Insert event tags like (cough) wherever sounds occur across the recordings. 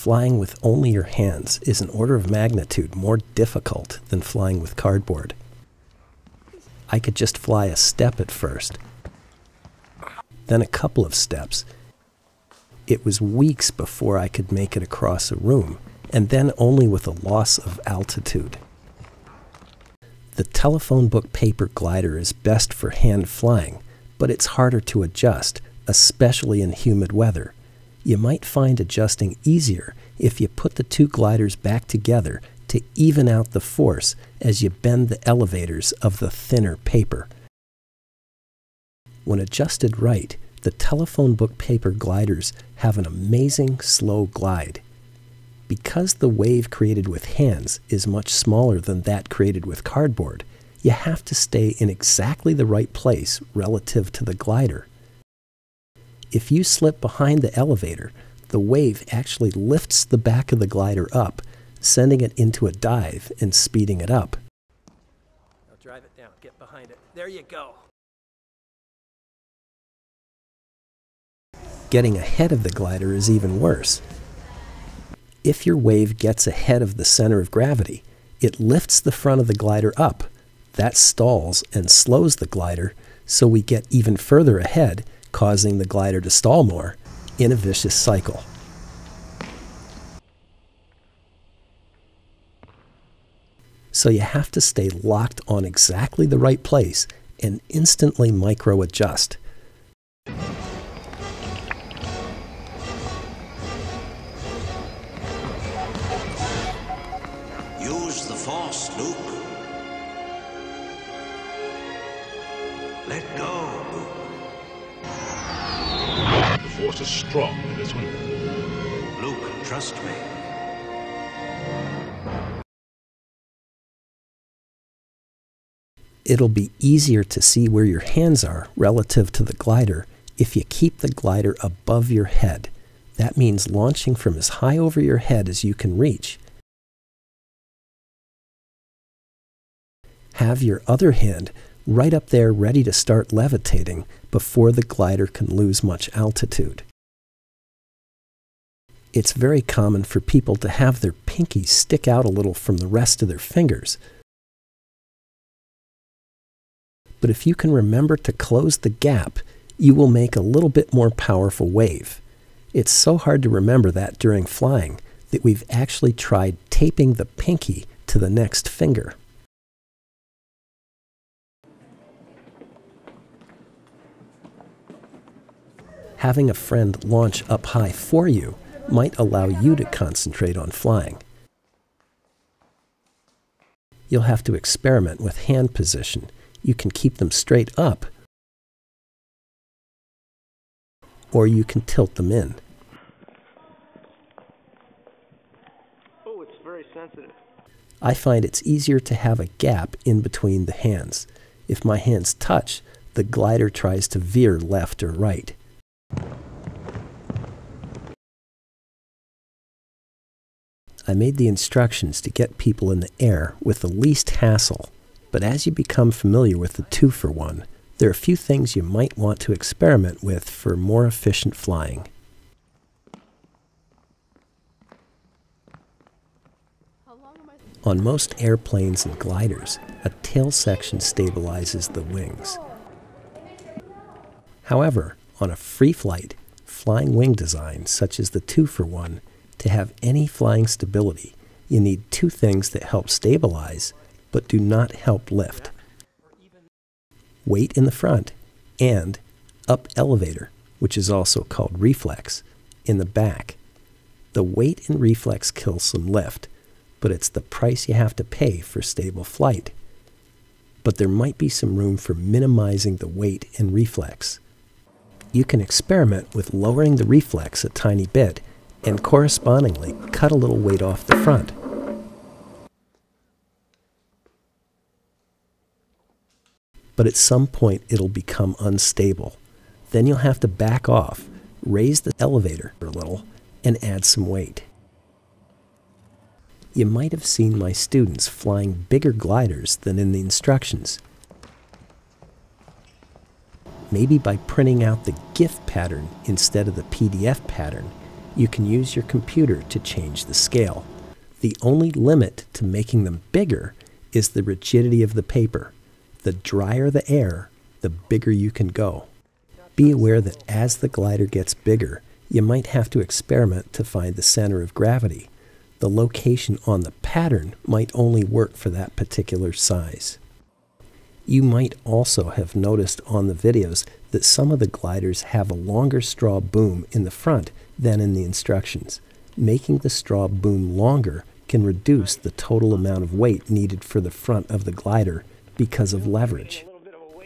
flying with only your hands is an order of magnitude more difficult than flying with cardboard. I could just fly a step at first, then a couple of steps. It was weeks before I could make it across a room, and then only with a loss of altitude. The telephone book paper glider is best for hand flying, but it's harder to adjust, especially in humid weather. You might find adjusting easier if you put the two gliders back together to even out the force as you bend the elevators of the thinner paper. When adjusted right, the telephone book paper gliders have an amazing slow glide. Because the wave created with hands is much smaller than that created with cardboard, you have to stay in exactly the right place relative to the glider. If you slip behind the elevator, the wave actually lifts the back of the glider up, sending it into a dive and speeding it up. Now drive it down. Get behind it. There you go. Getting ahead of the glider is even worse. If your wave gets ahead of the center of gravity, it lifts the front of the glider up. That stalls and slows the glider, so we get even further ahead, causing the glider to stall more in a vicious cycle. So you have to stay locked on exactly the right place and instantly micro adjust. Use the Force, Luke. Let go, force is strong in this one. Luke, trust me. It'll be easier to see where your hands are relative to the glider if you keep the glider above your head. That means launching from as high over your head as you can reach. Have your other hand right up there ready to start levitating before the glider can lose much altitude. It's very common for people to have their pinkies stick out a little from the rest of their fingers. But if you can remember to close the gap, you will make a little bit more powerful wave. It's so hard to remember that during flying that we've actually tried taping the pinky to the next finger. Having a friend launch up high for you might allow you to concentrate on flying. You'll have to experiment with hand position. You can keep them straight up, or you can tilt them in. Oh, it's very sensitive. I find it's easier to have a gap in between the hands. If my hands touch, the glider tries to veer left or right. I made the instructions to get people in the air with the least hassle, but as you become familiar with the two for one, there are a few things you might want to experiment with for more efficient flying. On most airplanes and gliders, a tail section stabilizes the wings. However, on a free flight, flying wing designs such as the two for one, to have any flying stability, you need two things that help stabilize but do not help lift weight in the front and up elevator, which is also called reflex, in the back. The weight and reflex kill some lift, but it's the price you have to pay for stable flight. But there might be some room for minimizing the weight and reflex. You can experiment with lowering the reflex a tiny bit and correspondingly cut a little weight off the front. But at some point it'll become unstable. Then you'll have to back off, raise the elevator a little, and add some weight. You might have seen my students flying bigger gliders than in the instructions. Maybe by printing out the GIF pattern instead of the PDF pattern, You can use your computer to change the scale. The only limit to making them bigger is the rigidity of the paper. The drier the air, the bigger you can go. Be aware that as the glider gets bigger, you might have to experiment to find the center of gravity. The location on the pattern might only work for that particular size. You might also have noticed on the videos that some of the gliders have a longer straw boom in the front than in the instructions. Making the straw boom longer can reduce the total amount of weight needed for the front of the glider because of leverage.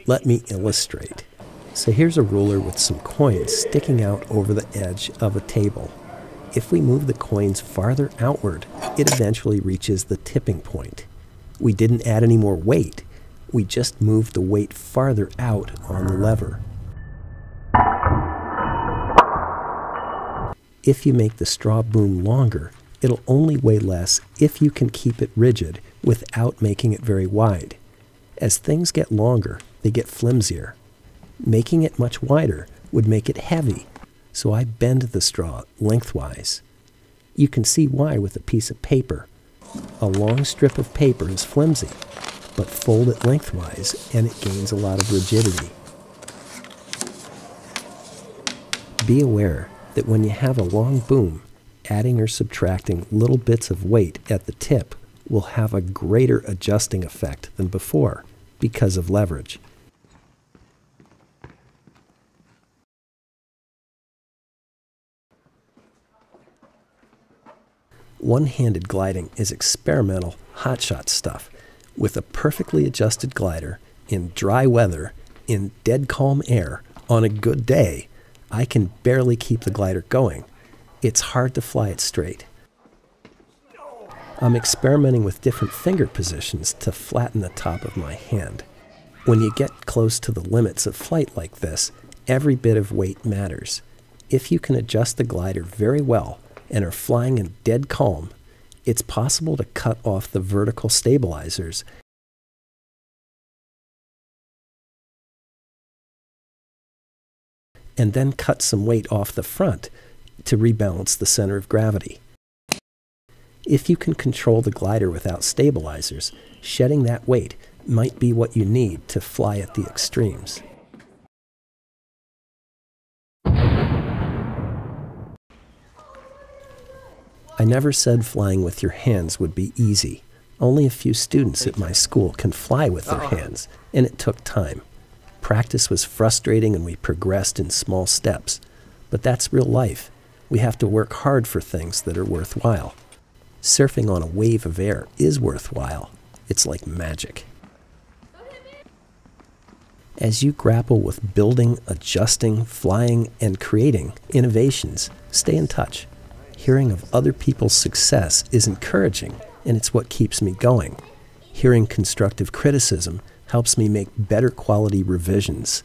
Let me illustrate. So here's a ruler with some coins sticking out over the edge of a table. If we move the coins farther outward, it eventually reaches the tipping point. We didn't add any more weight, we just moved the weight farther out on the lever. If you make the straw boom longer, it'll only weigh less if you can keep it rigid without making it very wide. As things get longer, they get flimsier. Making it much wider would make it heavy, so I bend the straw lengthwise. You can see why with a piece of paper. A long strip of paper is flimsy, but fold it lengthwise and it gains a lot of rigidity. Be aware that when you have a long boom, adding or subtracting little bits of weight at the tip will have a greater adjusting effect than before because of leverage. One-handed gliding is experimental hotshot stuff. With a perfectly adjusted glider in dry weather, in dead calm air, on a good day, I can barely keep the glider going. It's hard to fly it straight. I'm experimenting with different finger positions to flatten the top of my hand. When you get close to the limits of flight like this, every bit of weight matters. If you can adjust the glider very well and are flying in dead calm, it's possible to cut off the vertical stabilizers and then cut some weight off the front to rebalance the center of gravity. If you can control the glider without stabilizers, shedding that weight might be what you need to fly at the extremes. I never said flying with your hands would be easy. Only a few students at my school can fly with their uh-huh. hands, and it took time. Practice was frustrating and we progressed in small steps. But that's real life. We have to work hard for things that are worthwhile. Surfing on a wave of air is worthwhile. It's like magic. As you grapple with building, adjusting, flying, and creating innovations, stay in touch hearing of other people's success is encouraging, and it's what keeps me going. Hearing constructive criticism helps me make better quality revisions.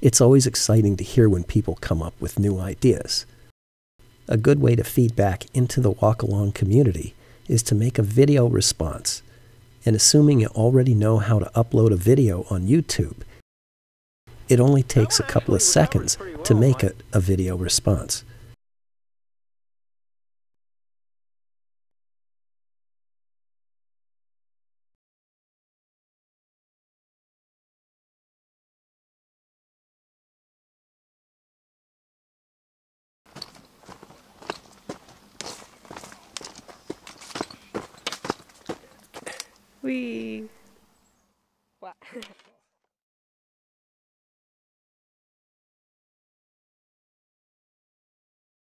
It's always exciting to hear when people come up with new ideas. A good way to feed back into the walk along community is to make a video response. And assuming you already know how to upload a video on YouTube, it only takes a couple of seconds to make it a video response. Wee. What? (laughs)